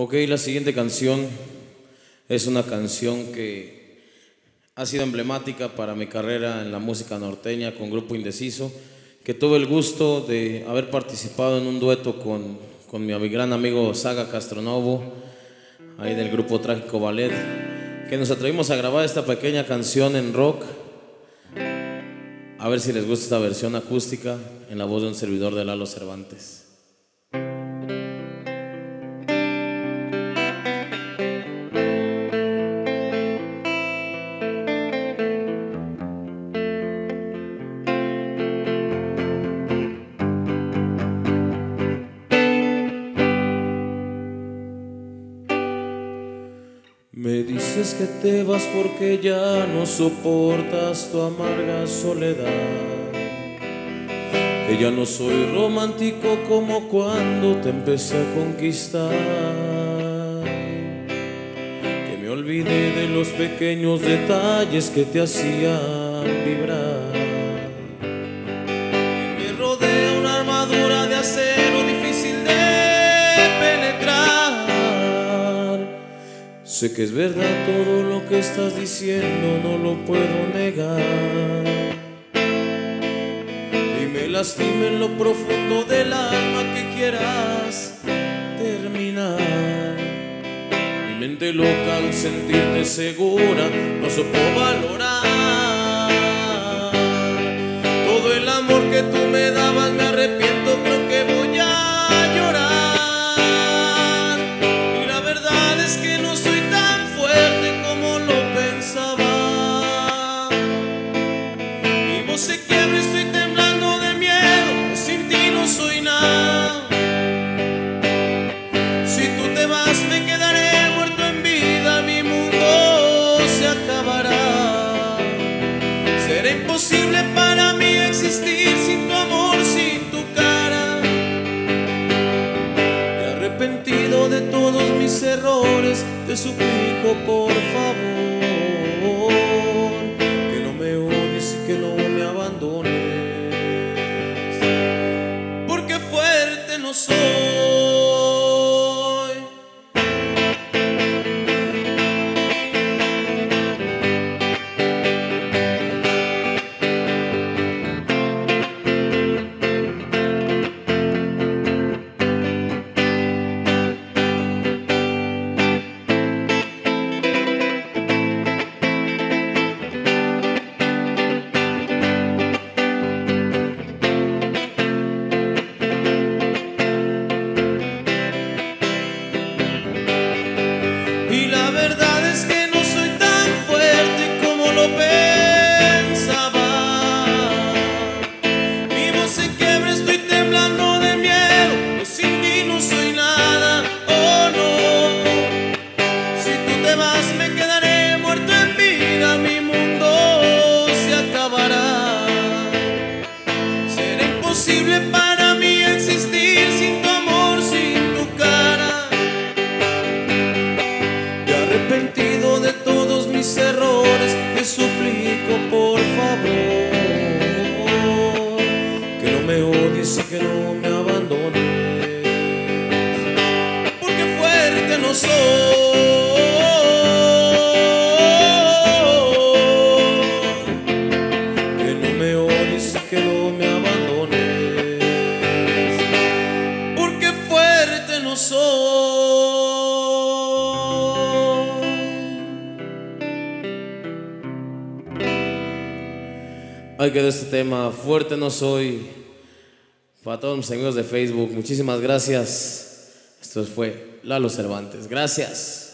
Ok, la siguiente canción es una canción que ha sido emblemática para mi carrera en la música norteña con Grupo Indeciso, que tuve el gusto de haber participado en un dueto con, con mi gran amigo Saga Castronovo, ahí del grupo Trágico Ballet, que nos atrevimos a grabar esta pequeña canción en rock. A ver si les gusta esta versión acústica en la voz de un servidor de Lalo Cervantes. Que te vas porque ya no soportas tu amarga soledad. Que ya no soy romántico como cuando te empecé a conquistar. Que me olvidé de los pequeños detalles que te hacían vibrar. Sé que es verdad todo lo que estás diciendo, no lo puedo negar. Y me lastima en lo profundo del alma que quieras terminar. Mi mente loca al sentirte segura, no supo valorar. Se quiebra, estoy temblando de miedo, sin ti no soy nada. Si tú te vas, me quedaré muerto en vida, mi mundo se acabará. Será imposible para mí existir sin tu amor, sin tu cara. Y arrepentido de todos mis errores, te suplico por favor fuerte no me abandones. Porque fuerte no soy. Ay, quedó este tema. Fuerte no soy. Para todos mis amigos de Facebook, muchísimas gracias. Esto fue Lalo Cervantes. Gracias.